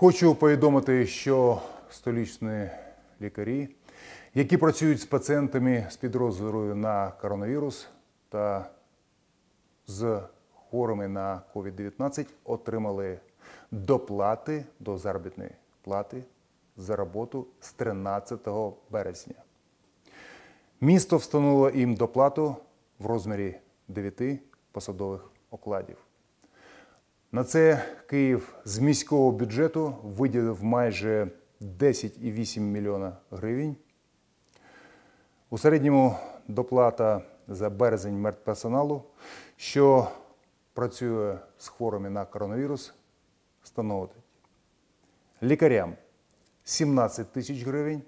Хочу повідомити, що столічні лікарі, які працюють з пацієнтами з підозрою на коронавірус та з хворими на COVID-19, отримали доплати до заробітної плати за роботу з 13 березня. Місто встановило їм доплату в розмірі 9 посадових окладів. На це Київ з міського бюджету виділив майже 10,8 мільйона гривень. У середньому доплата за березень медперсоналу, що працює з хворими на коронавірус, становить лікарям 17 тисяч гривень,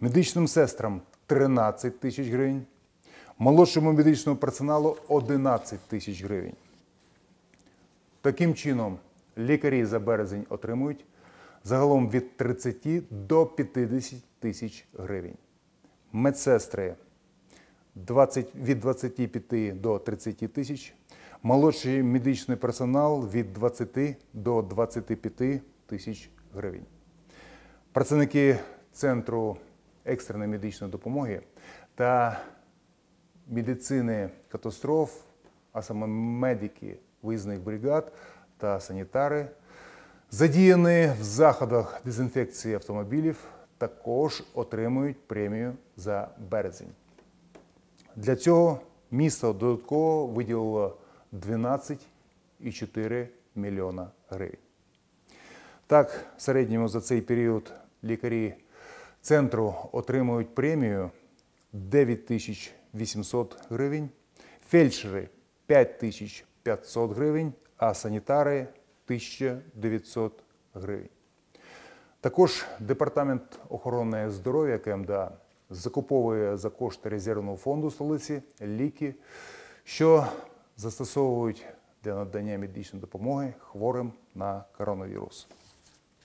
медичним сестрам 13 тисяч гривень, молодшому медичному персоналу 11 тисяч гривень. Таким чином, лікарі за березень отримують загалом від 30 до 50 тисяч гривень. Медсестри 20, від 25 до 30 тисяч, молодший медичний персонал від 20 до 25 тисяч гривень. Працівники Центру екстреної медичної допомоги та медицини катастроф, а саме медики виїзних бригад та санітари, задіяні в заходах дезінфекції автомобілів, також отримують премію за березень. Для цього місто додатково виділило 12,4 мільйона гривень. Так, в середньому за цей період лікарі центру отримують премію 9800 гривень, фельдшери 5500 гривень, а санітари 1900 гривень. Також Департамент охорони здоров'я КМДА закуповує за кошти резервного фонду столиці ліки, що застосовують для надання медичної допомоги хворим на коронавірус.